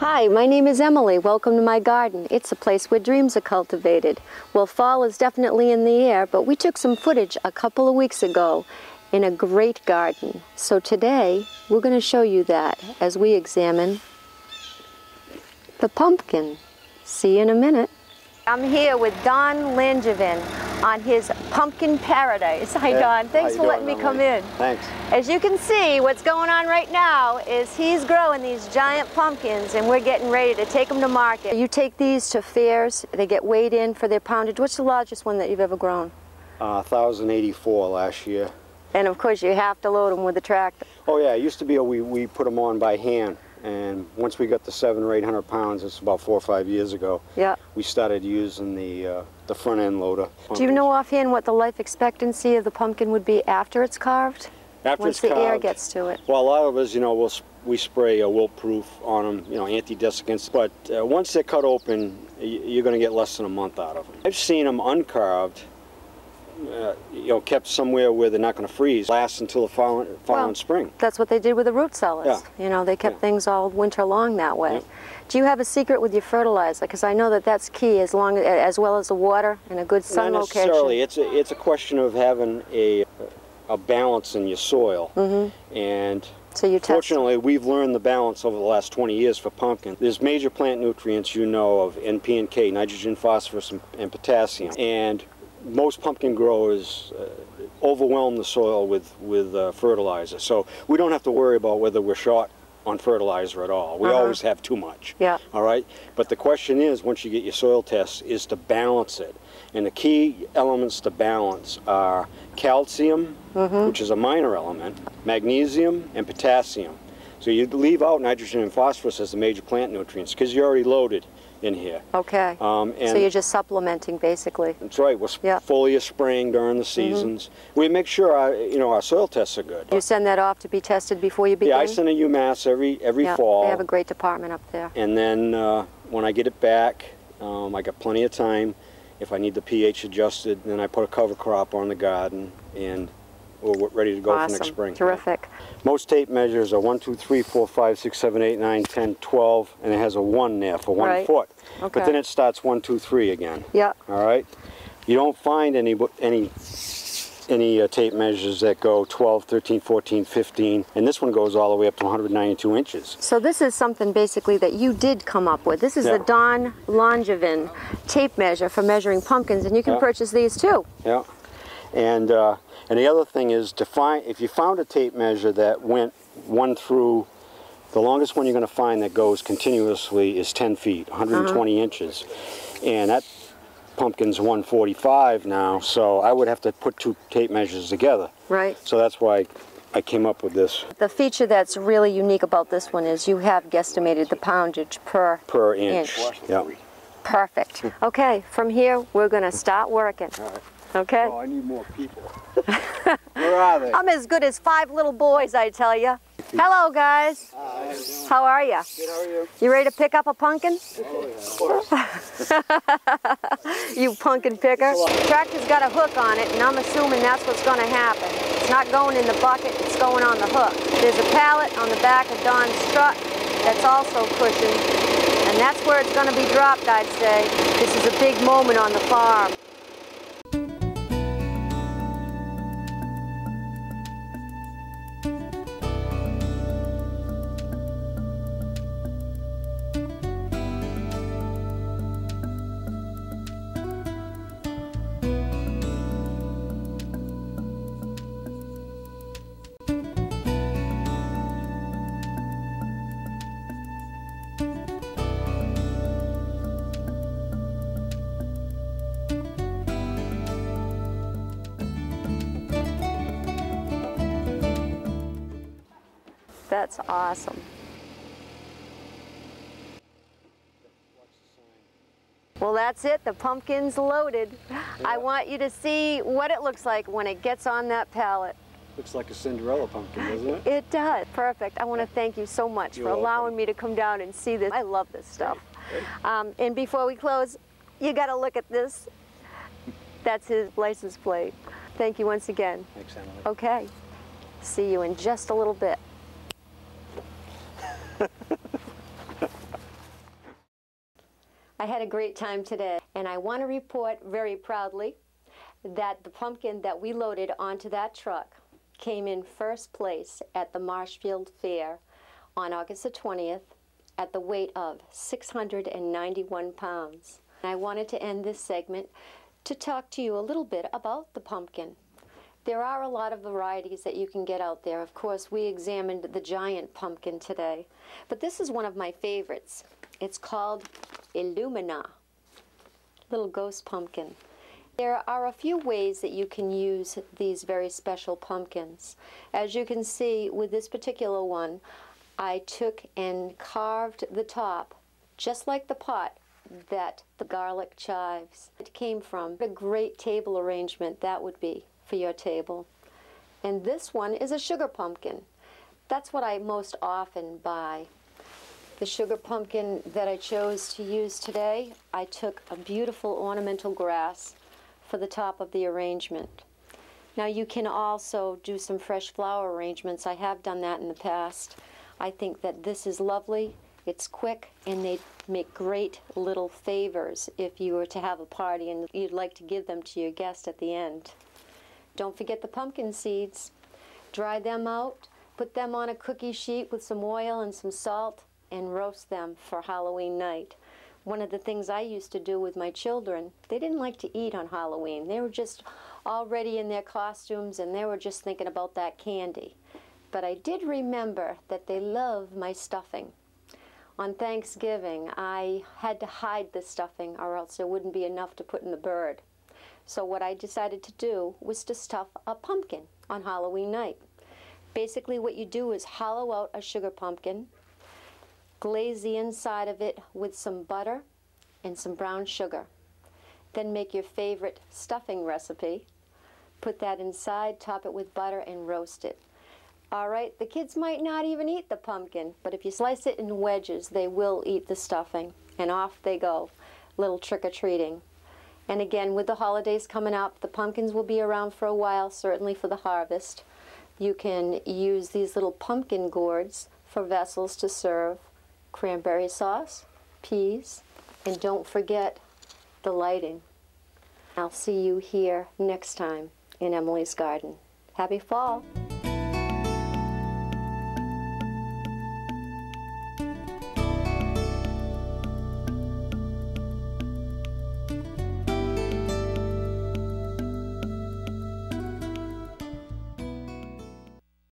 Hi, my name is Emily. Welcome to my garden. It's a place where dreams are cultivated. Well, fall is definitely in the air, but we took some footage a couple of weeks ago in a great garden. So today, we're going to show you that as we examine the pumpkin. See you in a minute. I'm here with Don Langevin on his pumpkin paradise. Hi, Hey, Don. Thanks for letting me come in. Thanks. As you can see, what's going on right now is he's growing these giant pumpkins and we're getting ready to take them to market. You take these to fairs, they get weighed in for their poundage. What's the largest one that you've ever grown? Uh, 1,084 last year. And of course you have to load them with the tractor. Oh yeah, it used to be a, we, we put them on by hand. And once we got to seven or 800 pounds, it's about four or five years ago, Yeah. we started using the, uh, the front end loader. Do you know offhand what the life expectancy of the pumpkin would be after it's carved? After Once it's the air gets to it. Well, a lot of us, you know, we'll, we spray a Wilt-Pruf on them, you know, anti-desiccants. But uh, once they're cut open, you're going to get less than a month out of them. I've seen them uncarved, uh, you know, kept somewhere where they're not going to freeze, last until the following, following Well, spring. That's what they did with the root cellars. Yeah. You know, they kept Yeah. things all winter long that way. Yeah. Do you have a secret with your fertilizer? Because I know that that's key, as long as well as the water and a good sun Not location. necessarily. It's a, it's a question of having a, a balance in your soil. Mm-hmm. And So you test. fortunately, we've learned the balance over the last 20 years for pumpkin. There's major plant nutrients you know of, NP and K, nitrogen, phosphorus, and, and potassium. And most pumpkin growers uh, overwhelm the soil with, with uh, fertilizer. So we don't have to worry about whether we're short on fertilizer at all. We Uh-huh. always have too much. Yeah. All right? But the question is, once you get your soil tests, is to balance it. And the key elements to balance are calcium, which is a minor element, magnesium, and potassium. So you leave out nitrogen and phosphorus as the major plant nutrients because you're already loaded in here. Okay. Um, and so you're just supplementing, basically. that's right. We're. Mm-hmm. foliar spraying during the seasons. We make sure our, you know, our soil tests are good. You send that off to be tested before you begin? yeah, I send a UMass every every yeah, fall. They have a great department up there. And then uh, when I get it back, um, I got plenty of time. If I need the pH adjusted, then I put a cover crop on the garden and we're ready to go for next spring. Terrific. Most tape measures are 1, 2, 3, 4, 5, 6, 7, 8, 9, 10, 12, and it has a 1 there for 1 Right. foot. Okay. But then it starts 1, 2, 3 again. Yeah. All right? You don't find any any any uh, tape measures that go 12, 13, 14, 15, and this one goes all the way up to 192 inches. So this is something basically that you did come up with. This is Yeah. the Don Langevin tape measure for measuring pumpkins, and you can Yeah. purchase these too. Yeah. And uh, and the other thing is to find if you found a tape measure that went one through the longest one you're going to find that goes continuously is 10 feet, 120 inches, and that pumpkin's 145 now. So I would have to put two tape measures together. Right. So that's why I came up with this The feature that's really unique about this one is you have guesstimated the poundage per per inch. Inch. Yeah. Perfect. Okay, from here we're going to start working. Okay. Oh, I need more people. Where are they? I'm as good as five little boys, I tell you. Hello, guys. How are you? Good, how are you? You ready to pick up a pumpkin? Oh, you pumpkin picker. Tractor's got a hook on it, and I'm assuming that's what's going to happen. It's not going in the bucket, it's going on the hook. There's a pallet on the back of Don's truck that's also cushioned, and that's where it's going to be dropped, I'd say. This is a big moment on the farm. That's awesome. Well, that's it. The pumpkin's loaded. I want you to see what it looks like when it gets on that pallet. Looks like a Cinderella pumpkin, doesn't it? It does. Perfect. I want to thank you so much You're for welcome. allowing me to come down and see this. I love this stuff. Um, and before we close, you got to look at this. That's his license plate. Thank you once again. Thanks, Emily. Okay. See you in just a little bit. I had a great time today, and I want to report very proudly that the pumpkin that we loaded onto that truck came in first place at the Marshfield Fair on August the 20th at the weight of 691 pounds. I wanted to end this segment to talk to you a little bit about the pumpkin. There are a lot of varieties that you can get out there. Of course, we examined the giant pumpkin today, but this is one of my favorites. It's called Illumina, little ghost pumpkin. There are a few ways that you can use these very special pumpkins. As you can see with this particular one, I took and carved the top just like the pot that the garlic chives it came from. A great table arrangement that would be for your table. And this one is a sugar pumpkin. That's what I most often buy. The sugar pumpkin that I chose to use today, I took a beautiful ornamental grass for the top of the arrangement. Now you can also do some fresh flower arrangements. I have done that in the past. I think that this is lovely. It's quick and they make great little favors if you were to have a party and you'd like to give them to your guest at the end. Don't forget the pumpkin seeds. Dry them out, put them on a cookie sheet with some oil and some salt and roast them for Halloween night one of the things I used to do with my children, they didn't like to eat on Halloween. They were just already in their costumes and they were just thinking about that candy. But I did remember that they love my stuffing. On Thanksgiving, I had to hide the stuffing or else there wouldn't be enough to put in the bird. So what I decided to do was to stuff a pumpkin on Halloween night. Basically what you do is hollow out a sugar pumpkin, Glaze the inside of it with some butter and some brown sugar. Then make your favorite stuffing recipe. Put that inside, top it with butter, and roast it. All right, the kids might not even eat the pumpkin, but if you slice it in wedges, they will eat the stuffing. And off they go, little trick-or-treating. And again, with the holidays coming up, the pumpkins will be around for a while, certainly for the harvest. You can use these little pumpkin gourds for vessels to serve cranberry sauce, peas, and don't forget the lighting. I'll see you here next time in Emily's Garden. Happy fall!